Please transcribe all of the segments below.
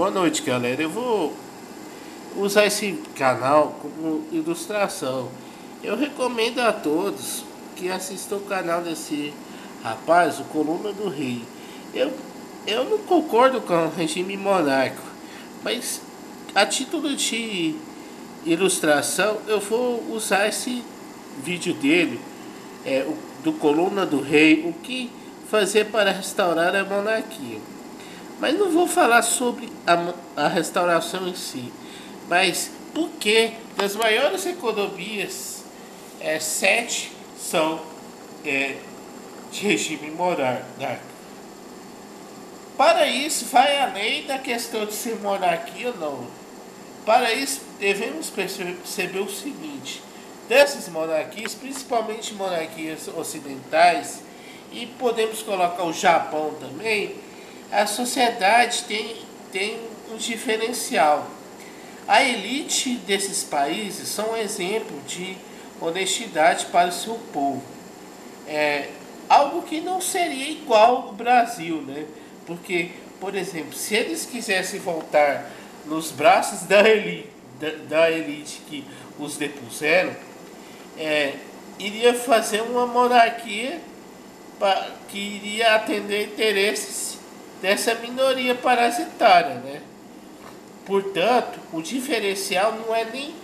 Boa noite, galera. Eu vou usar esse canal como ilustração. Eu recomendo a todos que assistam o canal desse rapaz, o Coluna do Rei. Eu, eu não concordo com o regime monárquico, mas a título de ilustração eu vou usar esse vídeo dele, é, do Coluna do Rei, o que fazer para restaurar a monarquia. Mas não vou falar sobre a, a restauração em si, mas porque das maiores economias, é, sete são é, de regime monárquico. Para isso, vai além da questão de ser monarquia ou não. Para isso, devemos perceber o seguinte: dessas monarquias, principalmente monarquias ocidentais, e podemos colocar o Japão também, a sociedade tem, tem um diferencial. A elite desses países são um exemplo de honestidade para o seu povo. É algo que não seria igual ao Brasil, né? Porque, por exemplo, se eles quisessem voltar nos braços da elite, da, da elite que os depuseram, é, iria fazer uma monarquia pra, que iria atender interesses dessa minoria parasitária, né? Portanto, o diferencial não é nem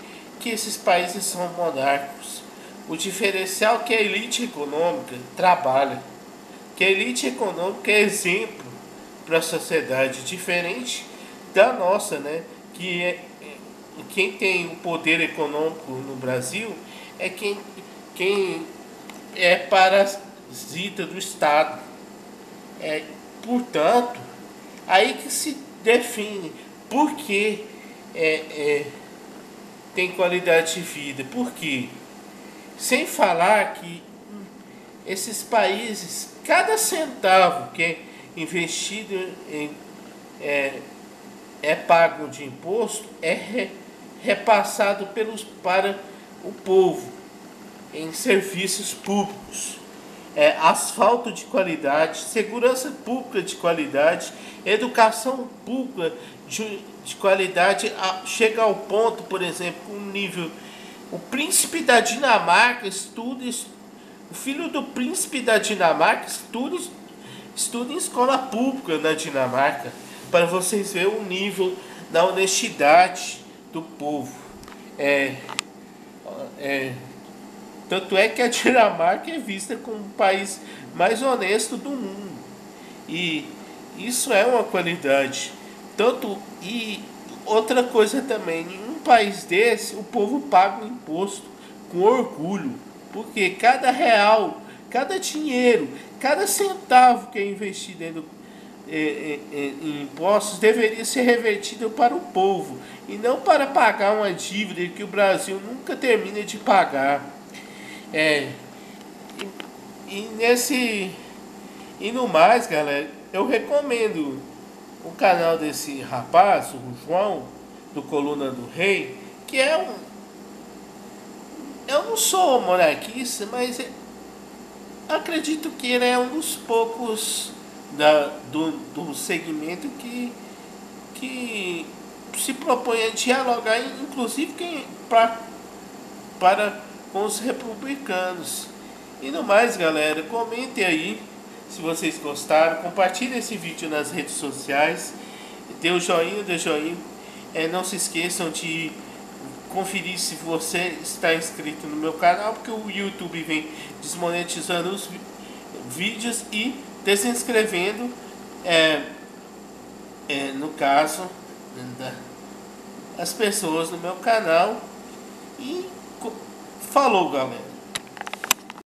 que esses países são monárquicos. O diferencial é que a elite econômica trabalha, que a elite econômica é exemplo para a sociedade, diferente da nossa, né? Que é, quem tem o poder econômico no Brasil é quem, quem é parasita do Estado. É, Portanto, aí que se define por que é, é, tem qualidade de vida. Por quê? Sem falar que esses países, cada centavo que é investido em, é, é pago de imposto, é re, repassado pelos, para o povo em serviços públicos é, asfalto de qualidade, segurança pública de qualidade, educação pública de, de qualidade, a, chega ao ponto, por exemplo, um nível. O príncipe da Dinamarca estuda, o filho do príncipe da Dinamarca estuda, estuda em escola pública na Dinamarca, para vocês verem o nível da honestidade do povo. É, é, tanto é que a Dinamarca é vista como o país mais honesto do mundo. E isso é uma qualidade. Tanto e outra coisa também, em um país desse, o povo paga o imposto com orgulho, porque cada real, cada dinheiro, cada centavo que é investido em, em, em impostos deveria ser revertido para o povo e não para pagar uma dívida que o Brasil nunca termina de pagar. É. E, e nesse. E no mais, galera, eu recomendo o canal desse rapaz, o João, do Coluna do Rei, que é um. Eu não sou monarquista, mas acredito que ele é um dos poucos da, do, do segmento que, que se propõe a dialogar, inclusive pra, para com os republicanos. E no mais, galera, comentem aí se vocês gostaram, compartilhe esse vídeo nas redes sociais, dê o joinha, dê o joinha. É, não se esqueçam de conferir se você está inscrito no meu canal, porque o YouTube vem desmonetizando os vídeos e desinscrevendo, é, é, no caso, as pessoas no meu canal. E Falou, galera.